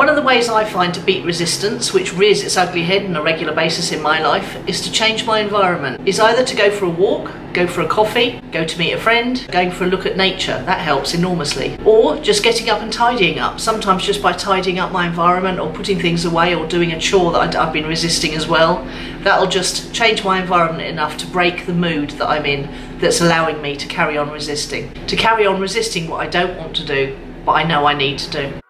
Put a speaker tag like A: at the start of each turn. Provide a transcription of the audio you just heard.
A: One of the ways I find to beat resistance, which rears its ugly head on a regular basis in my life, is to change my environment. Is either to go for a walk, go for a coffee, go to meet a friend, going for a look at nature. That helps enormously. Or just getting up and tidying up. Sometimes just by tidying up my environment or putting things away or doing a chore that I've been resisting as well. That'll just change my environment enough to break the mood that I'm in that's allowing me to carry on resisting. To carry on resisting what I don't want to do, but I know I need to do.